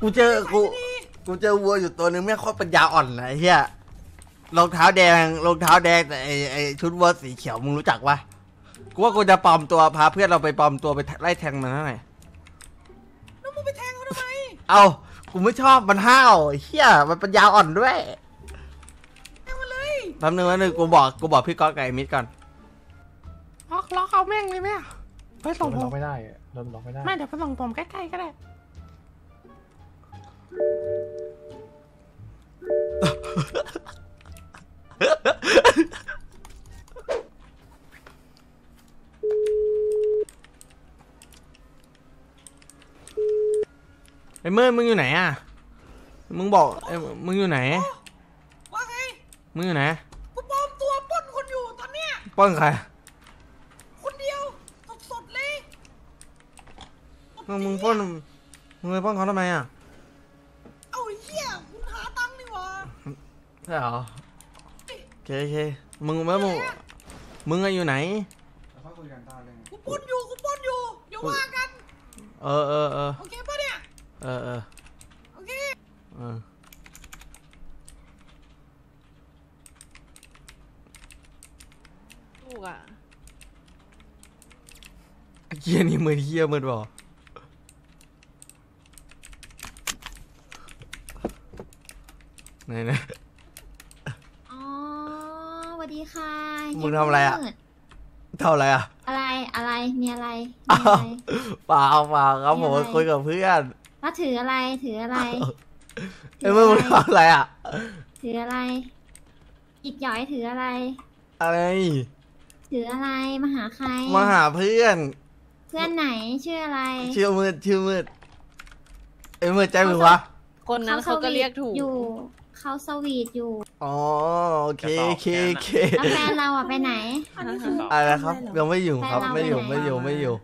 กูเจอกูกูเจอวัวอยู่ตัวหนึงแม่งโคตรปัญญาอ่อนเลยไอ้เฮียรองเท้าแดงรองเท้าแดงแต่ไอไอชุดวัวสีเขียวมึงรู้จักปะกูว่ากูจะปลอมตัวพาเพื่อนเราไปปลอมตัวไปไล่แทงมันเท่าไหร่แล้วมึงไปแทงเขาทำไม เอากูไม่ชอบมันห้าวไอ้เฮียมันปัญญาอ่อนด้วยแทงมาเลยแป๊บนึงแป๊บนึงกูบอกกูบอกพี่ก๊อตกับไอ้มิดก่อนล็อกล็อกเอาแม่งเลยไหมอะไปรส่ถงมันผล็อมกไม่ได้อะรถมันล็อกไม่ได้ ไม่เดี๋ยวไปส่งผมใกล้ๆก็ได้ ไอ้เมื่อมึงอยู่ไหนอะ มึงบอกไอ้มึงอยู่ไหน ว่าไงมึงอยู่ไหนกูปลอมตัวปล้นคนอยู่ตอนเนี้ย ปล้นใครคนเดียวสดๆเลย มึงมึงปล้นมึงไปปล้นเขาทำไมอะ เอาไอ้เหี้ยคุณหาตังค์นี่หว่า ใช่เหรอโอเคโอเคมึงแล้วมึงมึงอะอยู่ไหนกูปล้นอยู่กูปล้นอยู่เดี๋ยวว่ากันเออเออเออโอเคปะเนี่ยเออเออโอเคเออลูกอะไอ้เฮียนี่มือเฮียมือบอกไหนนะอ๋อสวัสดีค่ะ มึงทำอะไรอะ มืด เท่าไหรอะ อะไรอะไรมีอะไรมีอ้าอะวไร เปล่าเปล่าครับผมมีอะไร คุยกับเพื่อนแล้วถืออะไรถืออะไรเอ้ยมึงมึงทำอะไรอะ ถืออะไรอีกหย่อยถืออะไร อะไร ถืออะไรมาหาใครมาหาเพื่อนเพื่อนไหนชื่ออะไรชื่อมืดชื่อมืดไอ้มืดใจมึงวะคนนั้นเขาก็เรียกถูก อยู่ เขาสวีทอยู่ อ๋อโอเคโอเคโอเคแล้วแฟนเราอะไปไหนอันนี้คืออะไรนะครับยังไม่อยู่ครับแฟนเราไม่อยู่ไปไหนไม่อยู่ไม่อยู่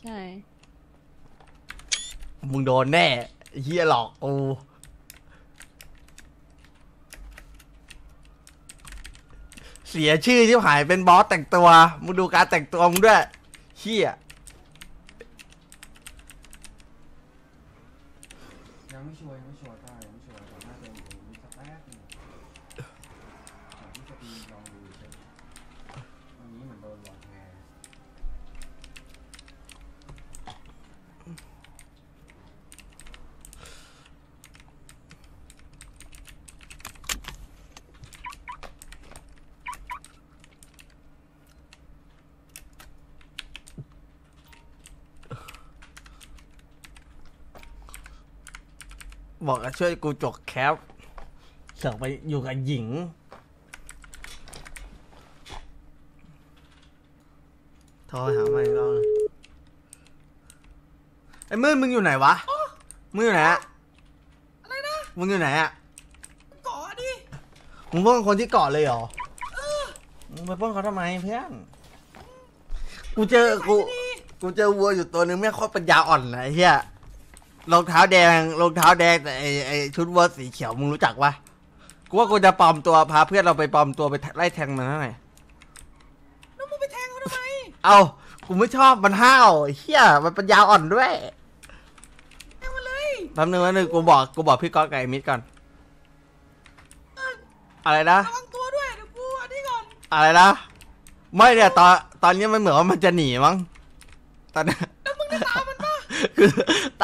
ใช่ มึงโดนแน่ไอ้เฮียหลอกกูเสียชื่อที่หายเป็นบอสแต่งตัว มึงดูการแต่งตัวมึงด้วยเฮีย ยังไม่ชัวร์ยังไม่ชัวร์ได้ยังไม่ชัวร์แต่น่าจะอยู่ตรงนี้สักแป๊บหนึงก่อนที่จะตีลองดูเฉยวันนี้เหมือนโดนหลอกไง บอกจะช่วยกูจกแคปเสือกไปอยู่กับหญิง โทรหามันอีกรอบหนึ่งไอ้มืดมึงอยู่ไหนวะ มึงอยู่ไหนอะอะไรนะ มึงอยู่ไหนอะเกาะดิ มึงปล้นคนที่เกาะเลยเหรอมึงไปปล้นเขาทำไมเพื่อน กูเจอกู กูเจอวัวอยู่ตัวหนึงแม่งโคตรปัญญาอ่อนเลยไอ้เฮีย รองเท้าแดงรองเท้าแดงแต่ไอไอชุดวัวสีเขียวมึงรู้จักปะกูว่ากูจะปลอมตัวพาเพื่อนเราไปปลอมตัวไปไล่แทงมันเท่าไหร่แล้วมึงไปแทงเขาทำไม เอากูไม่ชอบมันห้าวไอ้เฮียมันปัญญาอ่อนด้วยแทงมาเลยแป๊บนึงแป๊บนึงกูบอกกูบอกพี่ก๊อตกับไอ้มิดก่อนอะไรนะ ระวังตัวด้วยเดี๋ยวกูอันนี้ก่อนอะไรนะ ไม่เนี่ยตอนตอนนี้มันเหมือนว่ามันจะหนีมั้งตอนนี้ แล้วมึงได้ตามมันปะ คือ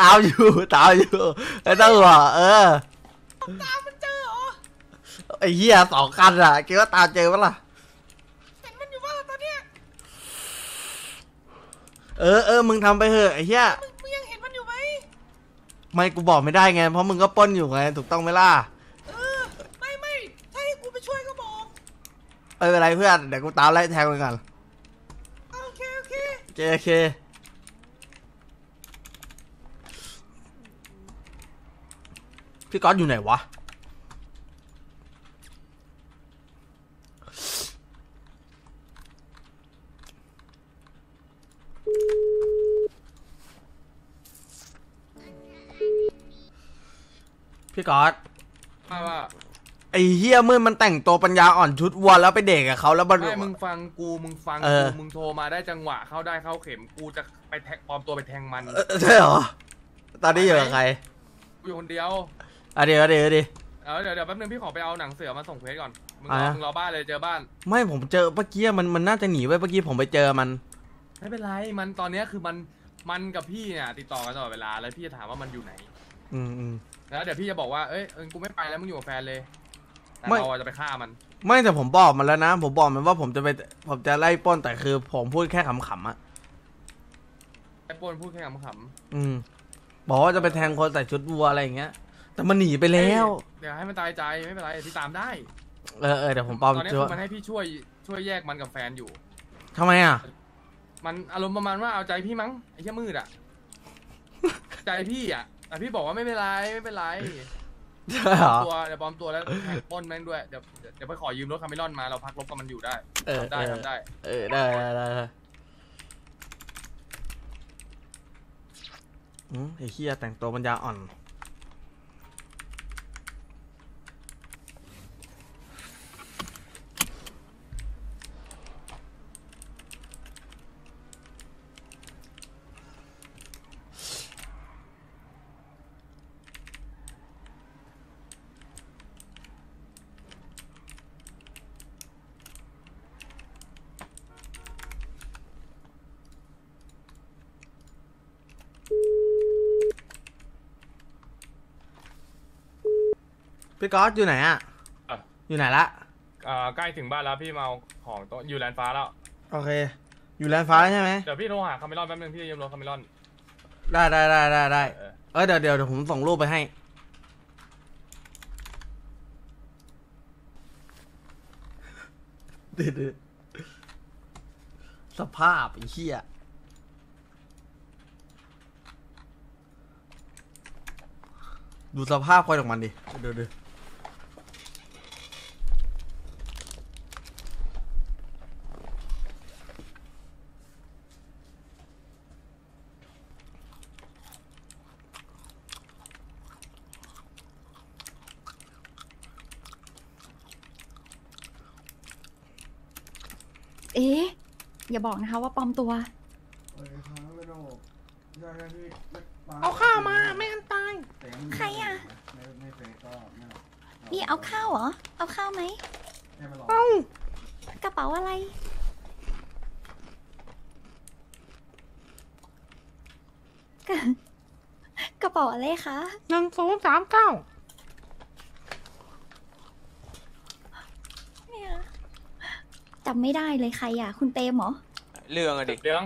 ตามอยู่ตามอยู่ไม่ต้องห่วงเออตามมันเจอเหรอไอ้เหี้ยสองคันอะคิดว่าตามเจอปะล่ะเห็นมันอยู่ว่าตอนเนี้ยเออเออมึงทำไปเถอะไอ้เหี้ยมึงมึงยังเห็นมันอยู่ไหมไม่กูบอกไม่ได้ไงเพราะมึงก็ปล้นอยู่ไงถูกต้องไหมล่ะเออไม่ไม่ถ้าให้กูไปช่วยก็บอกไม่เป็นไรเพื่อนเดี๋ยวกูตามไล่แทงมันก่อนเอาโอเคโอเคโอเคโอเค พี่ก๊อตอยู่ไหนวะ พี่ก๊อตว่าว่าไอ้เฮียมืดมันแต่งตัวปัญญาอ่อนชุดวัวแล้วไปเด็กกับเขาแล้วมัน ไม่มึงฟังกูมึงฟังเอกูอมึงโทรมาได้จังหวะเข้าได้เข้าเข็มกูจะไปแทงปลอมตัวไปแทงมันเออใช่เหรอ ตอนนี้อยู่กับใคร กูอยู่คนเดียว อะเดี๋ยวเดี๋ยวเดี๋ยว เออเดี๋ยวเดี๋ยวแป๊บนึงพี่ขอไปเอาหนังเสือมาส่งเควสก่อน มึงรอะอมึงรอบ้านเลยเจอบ้าน ไม่ผมเจอเมื่อกี้มันมันน่าจะหนีไว้เมื่อกี้ผมไปเจอมัน ไม่เป็นไร มันตอนเนี้ยคือมัน มันกับพี่เนี่ยติดต่อกันตลอดเวลา แล้วพี่จะถามว่ามันอยู่ไหน อืมอืม แล้วเดี๋ยวพี่จะบอกว่า เอ้ยเออกูไม่ไปแล้วมึงอยู่กับแฟนเลย แต่ไม่ เราอะจะไปฆ่ามัน ไม่แต่ผมบอกมันแล้วนะ ผมบอกมันว่าผมจะไปผมจะไล่ปล้นแต่คือ ผมพูดแค่ขำๆอะไอ้ปนพูดแค่ขำอืมบอกว่าจะไปแทงคนใส่ชุดวัวอะไรอย่างเงี้ย แต่มันหนีไปๆแล้ว เดี๋ยวให้มันตายใจไม่เป็นไรพี่ตามได้ เออเออเดี๋ยวผมปลอมตอนนี้ตัวคือมันให้พี่ช่วยช่วยแยกมันกับแฟนอยู่ ทำไมอะ มันอารมณ์ประมาณว่าเอาใจพี่มั้งไอ้เหี้ยมืดอะใจพี่อะแต่พี่บอกว่าไม่เป็นไรไม่เป็นไรใช่เหรอ ตัวเดี๋ยวปลอมตัวแล้วแท็กปล้นแม่งด้วยเดี๋ยวเดี๋ยวไปขอยืมรถคาเมลอนมาเราพักรบกับมันอยู่ได้เออทำได้เออ ทำได้เออได้ได้ได้ได้อืมไอ้เฮียแต่งตัวปัญญาอ่อน พี่ก๊อตอยู่ไหนอะอะ อยู่ไหนละ อ่าใกล้ถึงบ้านแล้วพี่มาเอาของโต๊ะอยู่แลนด์ฟ้าแล้ว โอเค อยู่แลนด์ฟ้าใช่ไหม เดี๋ยวพี่โทรหาคาเมลอนแป๊บนึงพี่จะยืมรถคาเมลอนได้ได้ได้ได้ได้เออเออเดี๋ยวเดี๋ยวเดี๋ยวผมส่งรูปไปให้ เดี๋ยวเดี๋ยวสภาพไอ้เหี้ย ดูสภาพคอยของมันดิ เดี๋ยวเดี๋ยว เอ๊ะอย่าบอกนะคะว่าปลอมตัว เอ้ยครับไม่โดนได้ได้พี่เอาข้าวมาไม่งั้นตาย แต่ยังมีใครอะ ไม่ไม่เฟซก็ไม่หรอกนี่เอาข้าวเหรอ เอาข้าวไหม ให้มาลองเอ้ากระเป๋าอะไร กระกระเป๋าอะไรคะ หนึ่งศูนย์สามเก้า เนี่ย จำไม่ได้เลยใครอะ คุณเตมเหรอเรื่องอะดิเดี๋ยว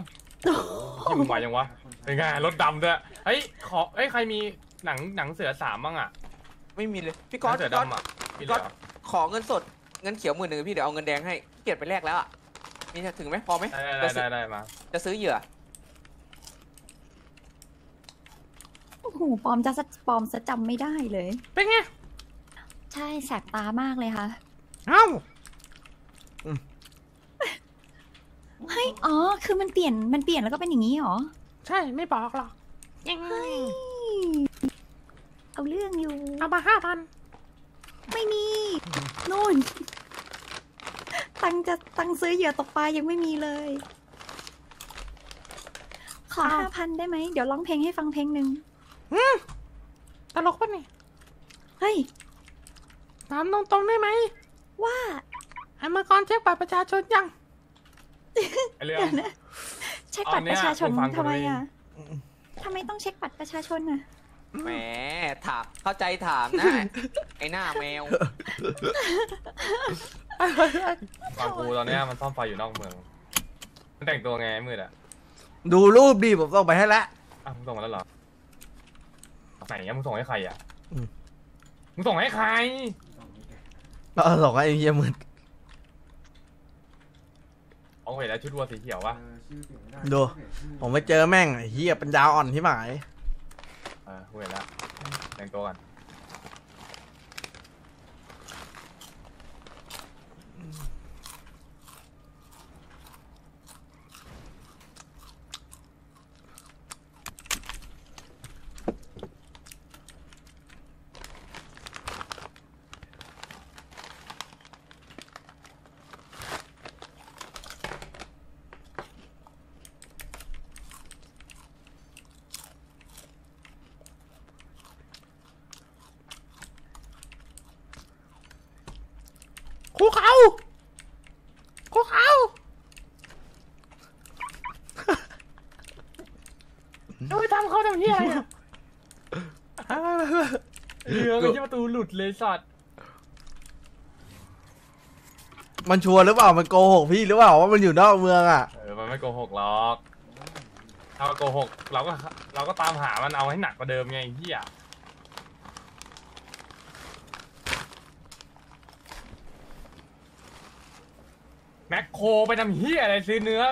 ที่มึงไหวยังวะเป็นไงรถดำด้วยเฮ้ยขอเอ้ยใครมีหนังหนังเสือสามบ้างอะไม่มีเลยพี่หก๊อนัตงเสือพี่ก๊อตดำอะมีเหก๊ลือตอขอเงินสดเงินเขียวหมื่นหนึ่งพี่เดี๋ยวเอาเงินแดงให้เกียรไปแลกแล้วอะมีถึงไหมพอไหมได้ได้ได้ได้มาจะซื้อเหยื่อโอ้โหปลอมจะปลอมจะจำไม่ได้เลย เป็นไงใช่แสบตามากเลยค่ะ เอ้า เฮ้ยอ๋อ คือมันเปลี่ยน มันเปลี่ยนแล้วก็เป็นอย่างนี้เหรอ ใช่ ไม่บอกหรอก ยังไง เอาเรื่องอยู่ เอามาห้าพัน ไม่มี นู่น ตังค์จะตังค์ซื้อเหยื่อตกปลายังไม่มีเลย ขอห้าพันได้ไหม เดี๋ยวร้องเพลงให้ฟังเพลงหนึ่งตลกปะเนี่ย เฮ้ยถามตรงๆได้ไหม ว่าไอ้เมื่อก่อนเช็คบัตรประชาชนยัง ไอ้เรื่อง เช็คบัตรประชาชนตอนเนี้ยกูฟังทำไมกูได้ยินอะทำไมต้องเช็คบัตรประชาชนอะแหมถามเข้าใจถามนะ ไอ้หน้าแมวฟังกูตอนเนี้ยมันซ่อมไฟอยู่นอกเมือง มันแต่งตัวไงไอ้มืดอะดูรูปดิผมส่งไปให้แล้วอะมึงส่งมาแล้วเหรอไหนอะมึงส่งให้ใครอะอืมมึงส่งให้ใครต้องมีแกะเออส่งให้ไอ้เหี้ยมึน เอาเห็นแล้วชุดวัวสีเขียววะเออชื่อเปลี่ยนไม่ได้ดูเปลี่ยนชื่อผมไปเจอแม่งไอ้เหี้ยปัญญาอ่อนที่หมาย เออกูเห็นแล้วแต่งตัวกัน เลยสัตว์มันชัวร์หรือเปล่ามันโกหกพี่หรือเปล่าว่ามันอยู่นอกเมืองอะ เออมันไม่โกหกหรอก ถ้าโกหกเราก็เราก็ตามหามันเอาให้หนักกว่าเดิมไงไอ้เฮียแมคโครไปทำเฮียอะไรซื้อเนื้อ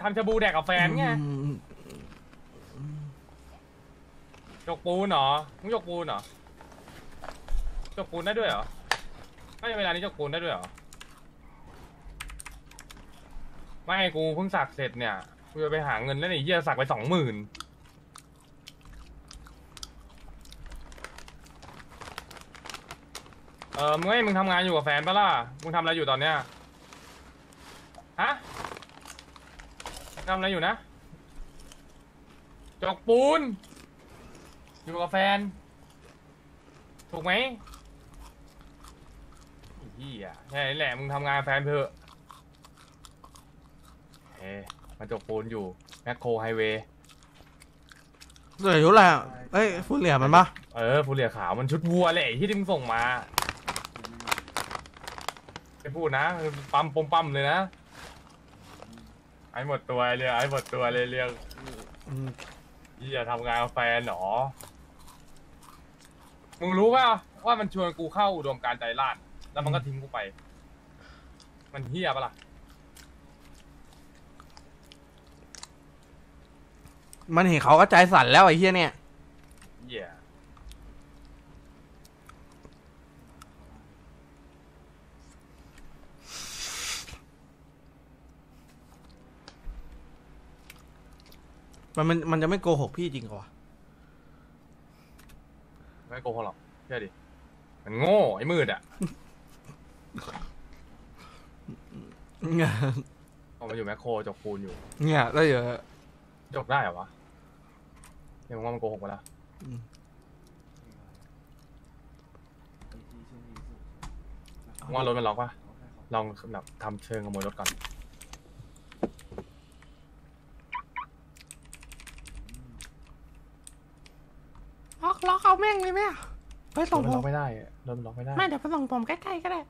ทำชาบูแดกกับแฟนไงจกปูนเหรอมึงจกปูนเหรอ จกปูนได้ด้วยเหรอไม่เวลานี้จกปูนได้ด้วยเหรอ ไม่กูเพิ่งสักเสร็จเนี่ย กูจะไปหาเงินแล้วเนี่ยเหี้ยสักไปสองหมื่นเออมึงให้มึงทำงานอยู่กับแฟนปะล่ะ มึงทำอะไรอยู่ตอนเนี้ย ฮะทำอะไรอยู่นะ จกปูน อยู่กับแฟน ถูกไหม ไอ้เฮียใช่แหละมึงทำงานแฟนเถอะเอ๊มาจกปูนอยู่แมคโครไฮเวย์เหลืออยู่แหละเอ้ยฟูเหลี่ยมมันปะเออผู้เหลียขาวมันชุดวัวแหละไอ้ที่ที่มึงส่งมาไม่พูดนะคือปั๊มปมปั๊มเลยนะไอ้หมดตัวเลยไอ้หมดตัวเลยเรียกอืมที่จะทำงานกับแฟนเหรอมึงรู้ป่ะว่ามันชวนกูเข้าอุดมการณ์ใจลาด แล้วมันก็ทิ้งกูไป มันเฮี้ยปะล่ะมันเห็นเขาก็ใจสั่นแล้วไอ้เหี้ยเนี่ย เหี้ยมันมันมันจะไม่โกหกพี่จริงเหรอวะไม่โกหกหรอกเชื่อดิมันโง่ไอ้มืดอะ เนี่ยออกมาอยู่แมคโครจกปูนอยู่เนี่ยแล้วเดี๋ยวจกได้เหรอวะยังว่ามันโกหกไปละอืมว่ารถมันล็อกปะลองแบบทำเชิงขโมยรถก่อนล็อกล็อกเอาแม่งเลยไหมอะไปรส่ถงมันผล็อมกไม่ได้อะรถมันล็อกไม่ได้ ไม่เดี๋ยวไปส่งผมใกล้ๆก็ได้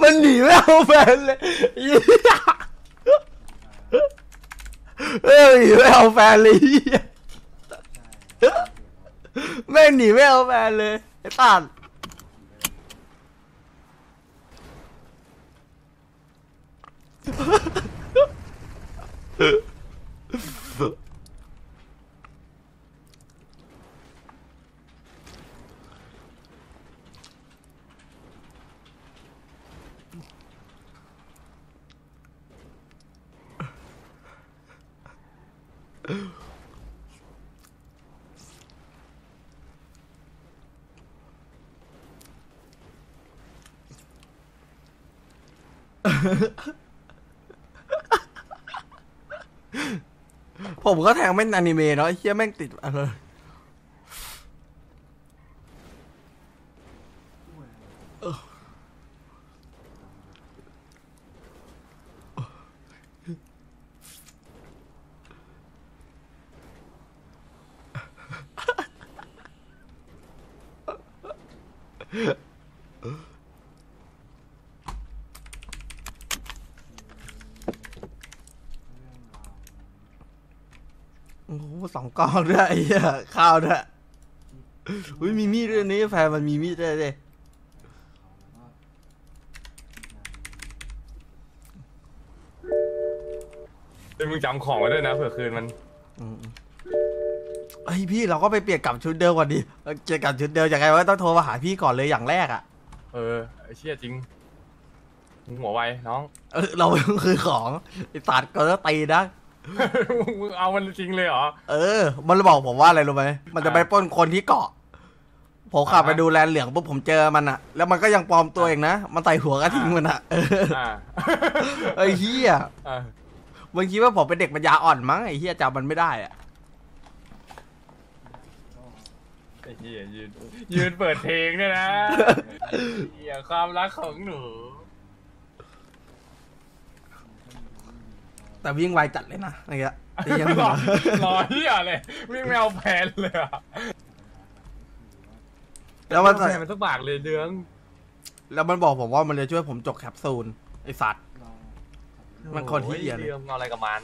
มันหนีไม่เอาแฟนเลยเหี้ยเอ้ยหนีไม่เอาแฟนเลยเหี้ยแม่งหนีไม่เอาแฟนเลยไอ้ตาน ผมก็แทงแม่งอนิเมะเนาะไอ้เฮียแม่งติดอะไร โอ้โหสองกองด้วยไอ้เหี้ยข้าวด้วยอุ้ยมีมีดด้วยนี่แฟนมันมีมีดด้วยเลยเดี๋ยวมึงจำของไว้ด้วยนะเผื่อคืนมัน อืมๆ เฮ้ยพี่เราก็ไปเปลี่ยนกลับชุดเดิมก่อนดิเออเปลี่ยนกลับชุดเดิมอย่างไรวะต้องโทรมาหาพี่ก่อนเลยอย่างแรกอะ เออไอ้เชี่ยจริงมึงหัวไวน้อง เออเราคือของไอ้ตัดก็จะตีนะมึงเอามันจริงเลยเหรอ เออ มันบอกผมว่าอะไรรู้ไหมมันจะไปปล้นคนที่เกาะ ผมขับไปดูแลนเหลืองปุ๊บผมเจอมันอะแล้วมันก็ยังปลอมตัวเองนะ มันใส่หัวกระทิงมันอะเอออ่าไอ้เฮียอ่ามันคิดว่าผมเป็นเด็กปัญญาอ่อนมั้งไอ้เฮียจำมันไม่ได้อะ ไอ้ เหี้ยยืนยืนเปิดเพลงด้วยนะเหี้ยความรักของหนู แต่วิ่งไวจัดเลยนะอะไรเงี้ยตียังรอรอเหี้ยเลยวิ่งไม่เอาแผนเลยอะแล้วมันแผนมันสักบาทเลยเดืองแล้วมันบอกผมว่ามันจะช่วยผมจกแคปซูลไอสัตว์เรามันคนที่เหี้ยเลยเดืองเอาอะไรกับมัน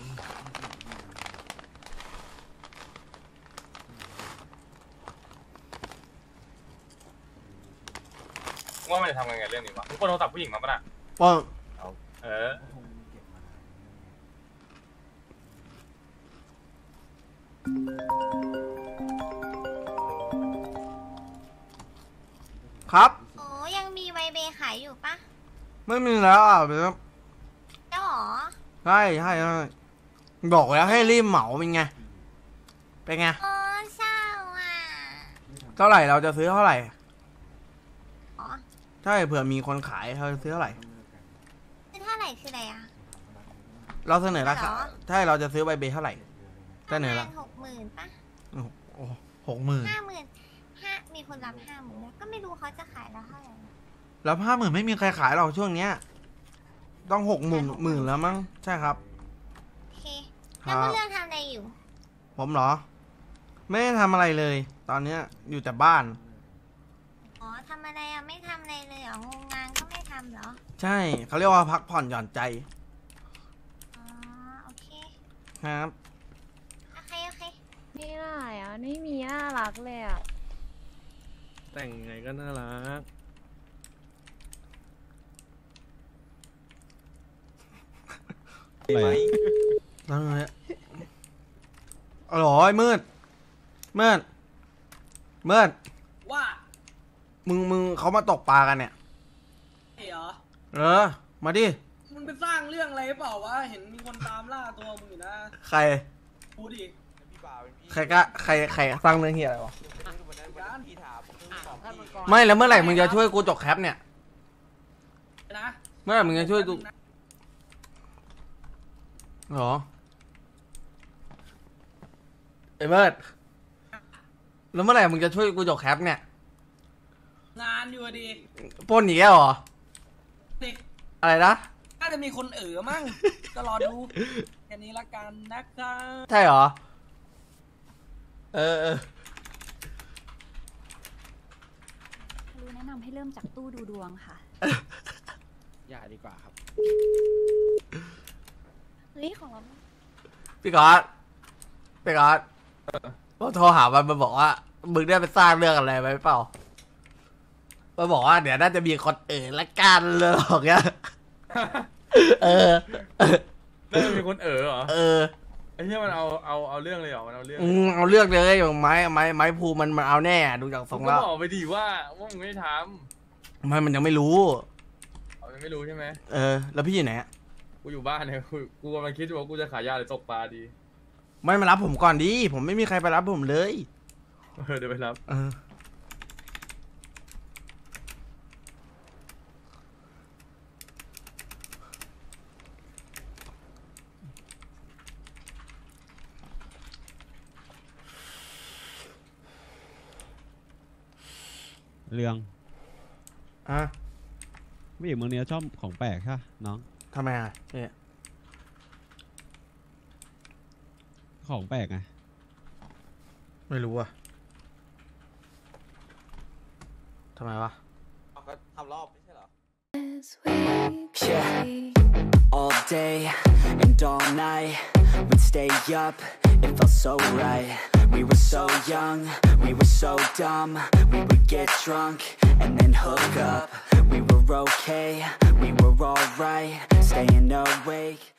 ว่ามันจะทำยังไงเรื่องนี้วะทุกคนโทรศัพท์ผู้หญิงมาปะน่ะว่าเอาเออคงเก็บมาครับ โอ้ยังมีไวเบขายอยู่ปะไม่มีแล้วอะแบบแล้วหรอใช่ใช่ใช่บอกแล้วให้รีบเหมาเป็นไง เป็นไง โอ้เศร้าอะ เท่าไหร่เราจะซื้อเท่าไหร่อ๋อใช่เผื่อมีคนขายเราจะซื้อเท่าไหร่ คือเท่าไหร่คืออะไรอะ เราเสนอราคาเหรอ ใช่เราจะซื้อใบเบเท่าไหร่ปเสระนอมาละณหกหมื่นปะโอ้โหหกหมื่นห้าหมื่นห้ามีคนรับห้าหมื่นแล้วก็ไม่รู้เขาจะขายแล้วเท่าไหร่แล้วห้าหมื่นไม่มีใครขายหรอกช่วงเนี้ย ต้องหกหมื่นหมื่นแล้วมั้งใช่ครับ โอเคครัแล้วบเรื่องทำอะไรอยู่ผมเหรอ ไม่ได้ทำอะไรเลย ตอนเนี้ยอยู่แต่บ้าน อ๋อทำอะไรอะไม่ทำอะไรเลยเหรองงงานก็ไม่ทำเหรอ ใช่เขาเรียกว่าพักผ่อนหย่อนใจอ๋อโอเคครับ โอเคโอเคไม่ได้อะไม่มีน่ารักเลยอะแต่งไงก็น่ารัก ไหมแล้วไงอร่อยมืดมืดมืดว่า มึงมึงเขามาตกปลากันเนี่ย ไอ้เหรอ เออ มาดิ มึงไปสร้างเรื่องอะไรหรือเปล่าวะ เห็นมีคนตามล่าตัวมึงอยู่นะใคร พูดดิ พี่บ่าวเป็นพี่ใครก็ใครใครสร้างเรื่องเฮียอะไรวะ วันนั้นวันนั้นพี่ถามตอบพี่ไม่แล้วเมื่อไหร่มึงจะช่วยกูจกแคปเนี่ย นะเมื่อไหร่มึงจะช่วยกูหรอไอ้เบิร์ดแล้วเมื่อไหร่มึงจะช่วยกูจกแคปเนี่ย งานอยู่อะดิปล้นอีกแล้วเหรอ ดิอะไรนะ น่าจะมีคนเอ๋อมั่ง ก็รอดูแค่นี้ละกันนะครับใช่เหรอ เออเออรู้แนะนำให้เริ่มจากตู้ดูดวงค่ะ อย่าดีกว่าครับ เฮ้ย ของเราพี่กอดพี่กอดผมโทรหามันมันบอกว่า มึงได้ไปสร้างเรื่องอะไรไว้เปล่า มันบอกว่าเดี๋ยวน่าจะมีคนเอ่ยละกันเลยบอกเงี้ยเออ น่าจะมีคนเอ๋อเหรอเออไอ้เหี้ยมันเอาเอาเอาเรื่องเลยเหรอมันเอาเรื่องอืมเอาเลือกเลยอย่างไม้ไม้ไม้ภูมันมันเอาแน่ดูจากทมึรงงก็แล้วบอกไปดีว่าว่ามึงไม่ทไม่มันยังไม่รู้ำเอายังไม่รู้ใช่ไหมเออ แล้วพี่อยู่ไหนอะกูอยู่บ้านเนี่ยกูกูกำลังคิดอยู่ว่ากูจะขายยาหรือตกปลาดีไม่มารับผมก่อนดิผมไม่มีใครไปรับผมเลย เออเดี๋ยวไปรับ เออ เรื่องอะผู้หญิงเมืองนี้ชอบของแปลกใช่ปะน้อง ทำไมอะเนี่ยของแปลกไงไม่รู้อะทำไมวะ เอาก็ทำรอบไม่ใช่เหรอ Yeah, all day and all night, we'd stay up, it felt so right. We were so young, we were so dumb, we would get drunk and then hook up. We were okay, we were alright, staying awake.